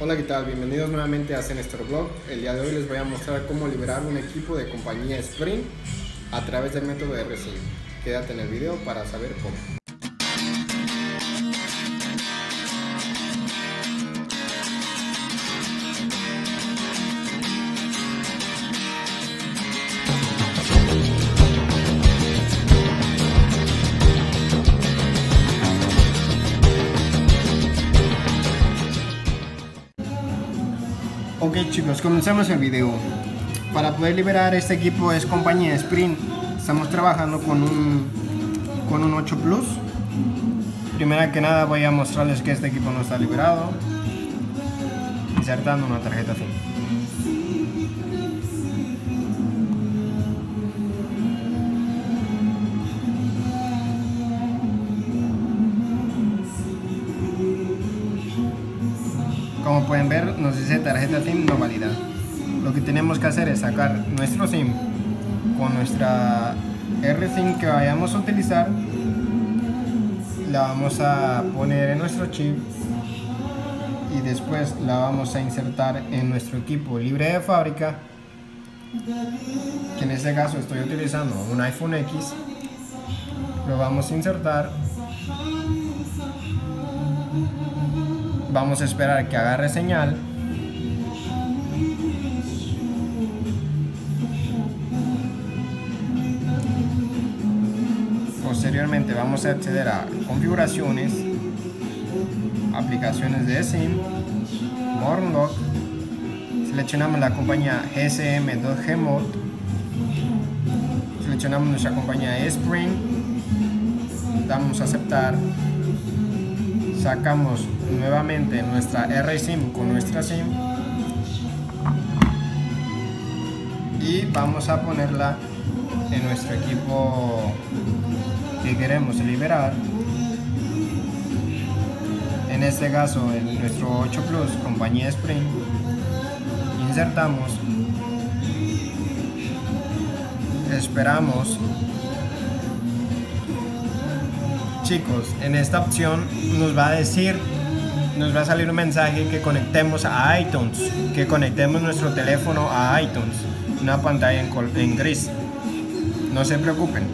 Hola, ¿qué tal? Bienvenidos nuevamente a Zenester Blog. El día de hoy les voy a mostrar cómo liberar un equipo de compañía Sprint a través del método de RSync. Quédate en el video para saber cómo. Ok chicos, comencemos el video. Para poder liberar este equipo es compañía Sprint. Estamos trabajando con un, con un 8 Plus. Primero que nada voy a mostrarles que este equipo no está liberado. Insertando una tarjeta SIM. Pueden ver, nos dice tarjeta SIM no válida. Lo que tenemos que hacer es sacar nuestro SIM con nuestra RSIM que vayamos a utilizar. La vamos a poner en nuestro chip y después la vamos a insertar en nuestro equipo libre de fábrica. Que en este caso estoy utilizando un iPhone X. Lo vamos a insertar Vamos a esperar que agarre señal. Posteriormente vamos a acceder a configuraciones, aplicaciones de SIM, Mornlock, seleccionamos la compañía GSM 2G Mode, seleccionamos nuestra compañía Spring, damos a aceptar sacamos nuevamente nuestra RSIM con nuestra SIM y vamos a ponerla en nuestro equipo que queremos liberar. En este caso en nuestro 8 Plus compañía Spring insertamos esperamos chicos, en esta opción nos va a decir, nos va a salir un mensaje que conectemos a iTunes, que conectemos nuestro teléfono a iTunes, una pantalla en, en gris. No se preocupen.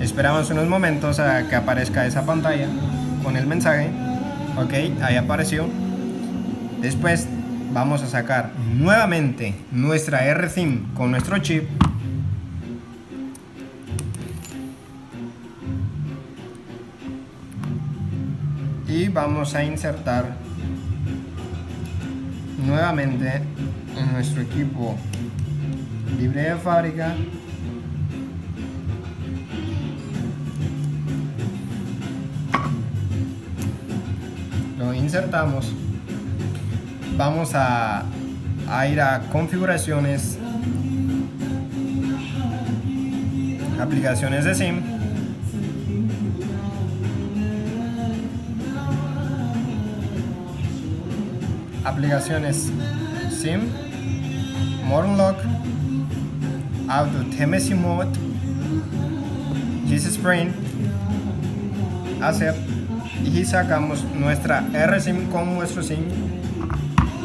Esperamos unos momentos a que aparezca esa pantalla con el mensaje. Ok, ahí apareció. Después vamos a sacar nuevamente nuestra RSIM con nuestro chip. Y vamos a insertar nuevamente en nuestro equipo libre de fábrica. Lo insertamos vamos a, ir a configuraciones, aplicaciones de SIM. Aplicaciones SIM, Modern Auto Temesi Mode, Jesus Spring, hacer y sacamos nuestra RSIM con nuestro SIM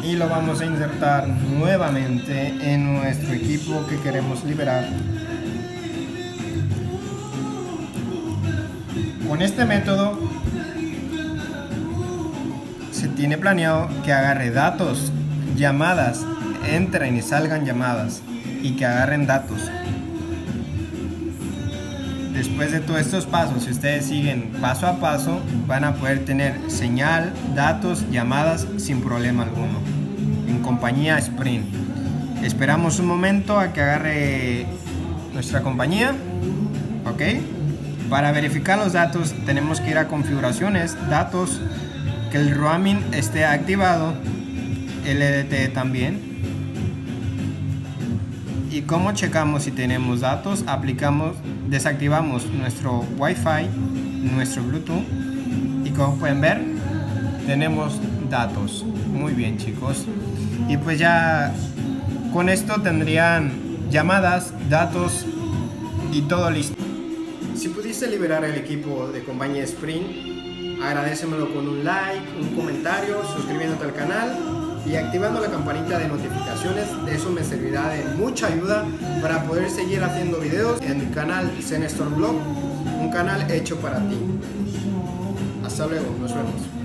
y lo vamos a insertar nuevamente en nuestro equipo que queremos liberar. Con este método se tiene planeado que agarre datos, llamadas, entren y salgan llamadas y que agarren datos. Después de todos estos pasos, si ustedes siguen paso a paso, van a poder tener señal, datos, llamadas sin problema alguno compañía Sprint. Esperamos un momento a que agarre nuestra compañía. ¿Ok? Para verificar los datos tenemos que ir a configuraciones, datos, que el roaming esté activado, LDT también. Y cómo checamos si tenemos datos, aplicamos, desactivamos nuestro Wi-Fi, nuestro Bluetooth y como pueden ver tenemos datos. Muy bien chicos. Y pues ya con esto tendrían llamadas, datos y todo listo. Si pudiste liberar el equipo de compañía Sprint, agradecemelo con un like, un comentario, suscribiéndote al canal y activando la campanita de notificaciones. Eso me servirá de mucha ayuda para poder seguir haciendo videos en mi canal Zenestor Blog, un canal hecho para ti. Hasta luego, nos vemos.